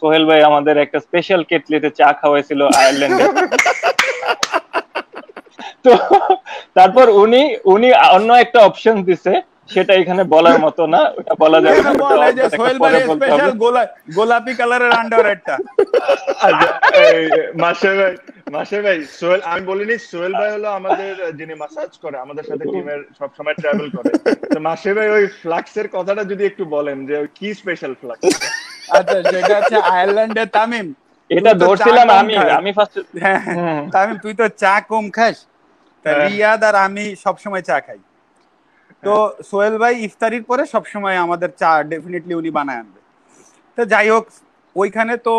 সোহেল ভাই আমাদের একটা স্পেশাল কেটলিতে চা খাওয়াইছিল আয়ারল্যান্ডে। তো তারপর উনি উনি অন্য একটা অপশন দিছে সেটা এখানে বলার মতো না ওটা বলা যাবে না সোহেল ভাই স্পেশাল গোলাপি কালারের আন্ডারওয়্যারটা আচ্ছা মাসে ভাই মাসে ভাই সোহেল আমি বলিনি সোহেল ভাই হলো আমাদের যিনি মাসাজ করে আমাদের সাথে টিমের সব সময় ট্রাভেল করে। তো মাসে ভাই ওই ফ্লাক্সের কথাটা যদি একটু বলেন যে কি স্পেশাল ফ্লাক্স আচ্ছা যেটা হচ্ছে আয়ারল্যান্ডে তামিম এটা ধরছিলাম আমি আমি ফার্স্ট হ্যাঁ, তামিম তুই তো চা কম খাস। তা হ্যাঁ। রিয়াদ আর আমি সবসময় চা খাই। তো সোহেল ভাই ইফতারির পরে সবসময় আমাদের চা ডেফিনেটলি উনি বানায় আনবে। তো যাই হোক ওইখানে তো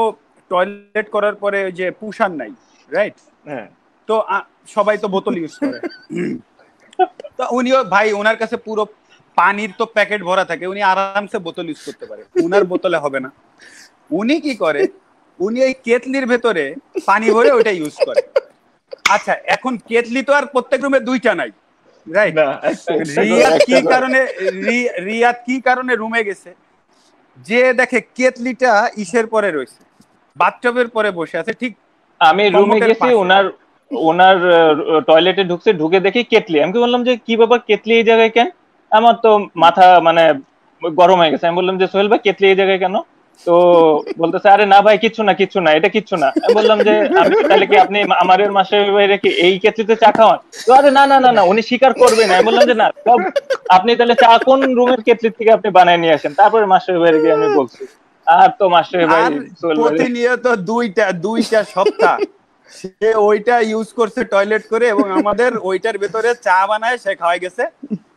টয়লেট করার পরে ওই যে পুষার নাই রাইট হ্যাঁ। তো সবাই তো বোতল ইউজ করে। তো উনিও ভাই ওনার কাছে পুরো পানির তো প্যাকেট ভরা থাকে উনি আরামসে বোতল ইউজ করতে পারে। উনার বোতলে হবে না। উনি কি করে উনি এই কেতলির ভেতরে পানি ভরে ওইটা ইউজ করে। আচ্ছা এখন কেতলি তো আর প্রত্যেক রুমে দুইটা নাই রাইট না রিয়াদ কি কারণে রিয়াদ কি কারণে রুমে গেছে? যে দেখে কেতলিটা ইসের পরে রয়েছে বাথটবের পরে বসে আছে ঠিক আমি রুমে গেছি ওনার ওনার টয়লেটে ঢুকছে ঢুকে দেখি কেটলি আমি কি বললাম যে কি বাবা কেতলি এই জায়গায় কেন? আমার তো মাথা মানে গরম হয়ে গেছে। আমি বললাম যে সোহেল ভাই কেটলি এই জায়গায় কেন? তো বলতেছে আরে না ভাই কিচ্ছু না কিচ্ছু না এটা কিচ্ছু না। আমি বললাম যে আমি তাহলে কি আপনি আমাদের মাসে বাইরে কি এই কেটলিতে চা খাওয়ান? তো আরে না না না না উনি স্বীকার করবে না। আমি বললাম যে না সব আপনি তাহলে চা কোন রুমের কেটলির থেকে আপনি বানায় নিয়ে আসেন? তারপরে মাসের বাইরে গিয়ে আমি বলছি আর তো ভাই ভাই প্রতিনিয়ত দুইটা দুইটা সপ্তাহ সে ওইটা ইউজ করছে টয়লেট করে এবং আমাদের ওইটার ভেতরে চা বানায় সে খাওয়াই গেছে।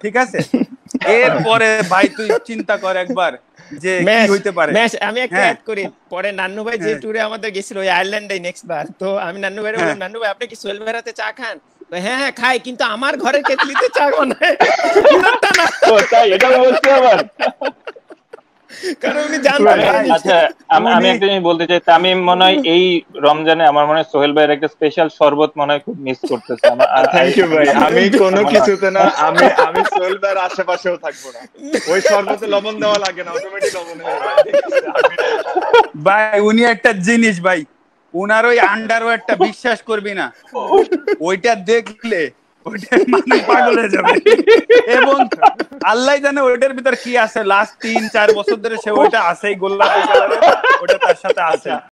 ঠিক আছে? এরপরে ভাই তুই চিন্তা কর একবার যে কি হইতে পারে। ম্যাচ আমি একটা হ্যাঁ। অ্যাড করি। পরে নান্নু ভাই যে হ্যাঁ। ট্যুরে আমাদের গেছিল ওই আয়ারল্যান্ডে নেক্সট বার। তো আমি নান্নু ভাই বললাম হ্যাঁ। নান্নু ভাই আপনি কি সোহেল ভাইরাতে চা খান? তো হ্যাঁ হ্যাঁ খাই কিন্তু আমার ঘরের কেটলিতে চা বানায়। না, ও তাই? এটা বলছি আবার। কারণ উনি জানতেন আচ্ছা আমি আমি একটা জিনিস বলতে চাই তামিম মনে হয় এই রমজানে আমার মনে হয় সোহেল ভাইয়ের একটা স্পেশাল শরবত মনে হয় খুব মিস করতেছে। আমার- থ্যাংক ইউ ভাই। আমি কোনো কিছুতে না আমি আমি সোহেল ভাইয়ের আশেপাশেও থাকব না। ওই শরবতে লবণ দেওয়া লাগে না অটোমেটিক লবণ হয়ে যায়। ভাই উনি একটা জিনিস ভাই। উনার ওই আন্ডারওয়্যারটা বিশ্বাস করবি না। ওইটা দেখলে ওইটা মানুষ এবং আল্লাহ জানে ওইটার ভিতর কি আছে। লাস্ট তিন, চার বছর ধরে সে ওইটা আছেই গোল্লা ওটা তার সাথে আছে।